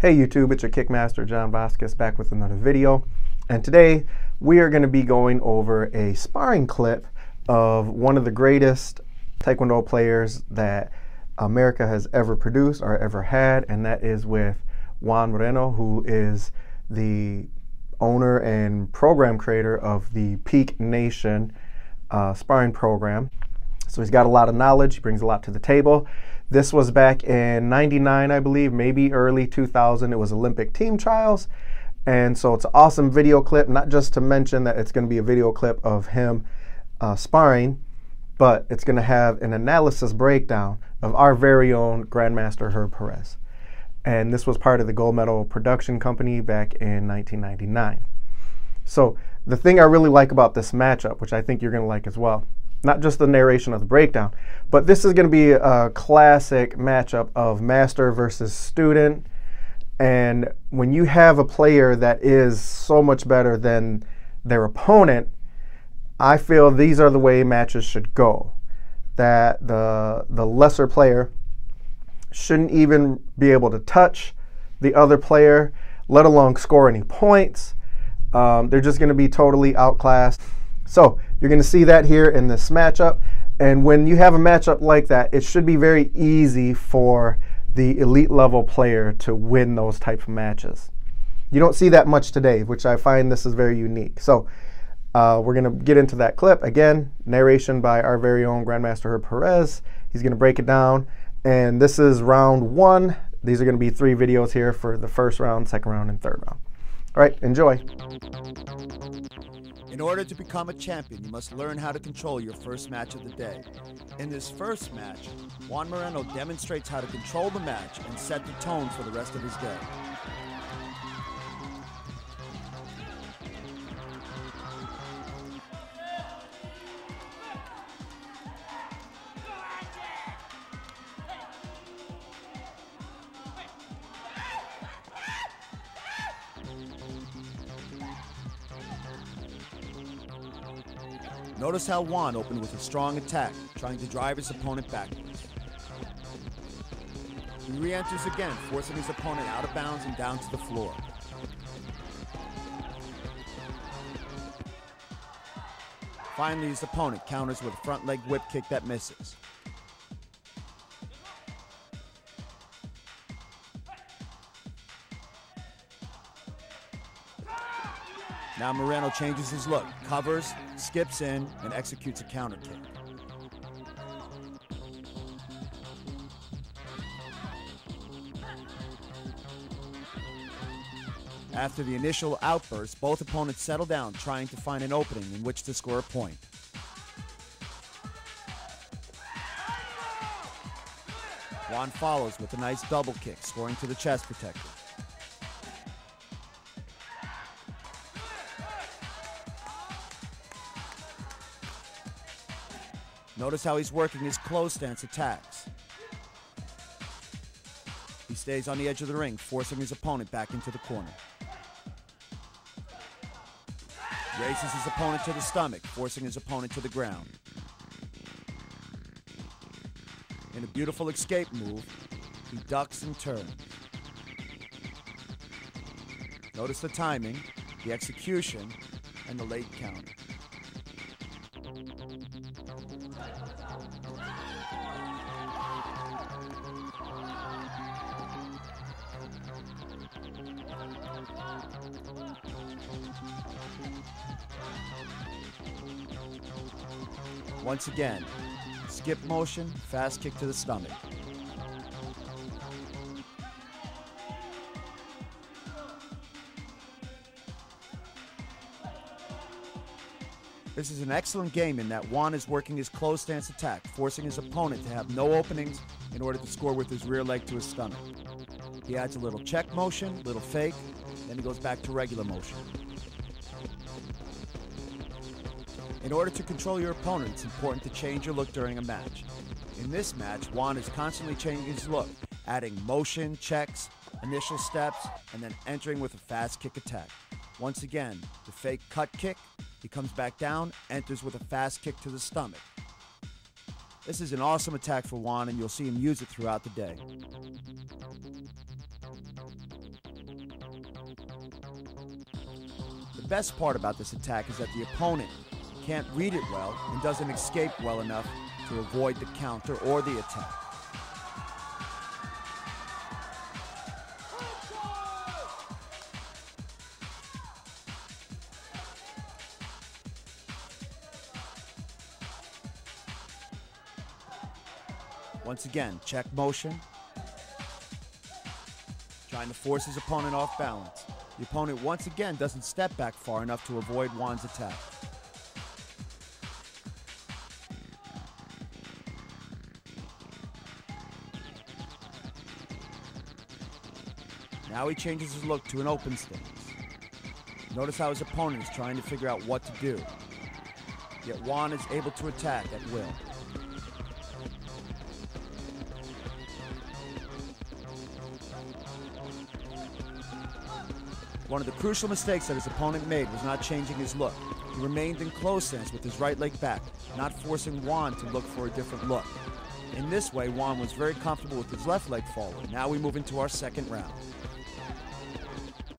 Hey YouTube, it's your Kickmaster John Vasquez back with another video. And today we are going to be going over a sparring clip of one of the greatest Taekwondo players that America has ever produced or ever had, and that is with Juan Moreno, who is the owner and program creator of the Peak Nation uh, sparring program. So he's got a lot of knowledge, he brings a lot to the table. This was back in 99, I believe, maybe early 2000. It was Olympic team trials. And so it's an awesome video clip, not just to mention that it's going to be a video clip of him uh, sparring, but it's going to have an analysis breakdown of our very own Grandmaster Herb Perez. And this was part of the Gold Medal Production Company back in 1999. So the thing I really like about this matchup, which I think you're going to like as well, not just the narration of the breakdown, but this is going to be a classic matchup of master versus student. And when you have a player that is so much better than their opponent, I feel these are the way matches should go. That the the lesser player shouldn't even be able to touch the other player, let alone score any points. Um, they're just going to be totally outclassed. So you're going to see that here in this matchup. And when you have a matchup like that, it should be very easy for the elite level player to win those type of matches. You don't see that much today, which I find this is very unique. So uh, we're going to get into that clip. Again, narration by our very own Grandmaster Herb Perez. He's going to break it down. And this is round one. These are going to be three videos here for the first round, second round, and third round. All right, enjoy. In order to become a champion, you must learn how to control your first match of the day. In this first match, Juan Moreno demonstrates how to control the match and set the tone for the rest of his day. Notice how Juan opened with a strong attack, trying to drive his opponent backwards. He re-enters again, forcing his opponent out of bounds and down to the floor. Finally, his opponent counters with a front leg whip kick that misses. Now Moreno changes his look, covers, skips in, and executes a counter kick. After the initial outburst, both opponents settle down, trying to find an opening in which to score a point. Juan follows with a nice double kick, scoring to the chest protector. Notice how he's working his close stance attacks. He stays on the edge of the ring, forcing his opponent back into the corner. Raises his opponent to the stomach, forcing his opponent to the ground. In a beautiful escape move, he ducks and turns. Notice the timing, the execution, and the late count. Once again, skip motion, fast kick to the stomach. This is an excellent game in that Juan is working his close stance attack, forcing his opponent to have no openings in order to score with his rear leg to his stomach. He adds a little check motion, little fake, then he goes back to regular motion. In order to control your opponent, it's important to change your look during a match. In this match, Juan is constantly changing his look, adding motion, checks, initial steps, and then entering with a fast kick attack. Once again, the fake cut kick. He comes back down, enters with a fast kick to the stomach. This is an awesome attack for Juan, and you'll see him use it throughout the day. The best part about this attack is that the opponent can't read it well and doesn't escape well enough to avoid the counter or the attack. Once again, check motion. Trying to force his opponent off balance. The opponent once again doesn't step back far enough to avoid Juan's attack. Now he changes his look to an open stance. Notice how his opponent is trying to figure out what to do. Yet Juan is able to attack at will. One of the crucial mistakes that his opponent made was not changing his look. He remained in close stance with his right leg back, not forcing Juan to look for a different look. In this way, Juan was very comfortable with his left leg forward. Now we move into our second round.